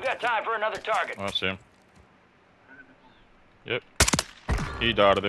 You got time for another target. Oh, I see him. Yep. He died of there.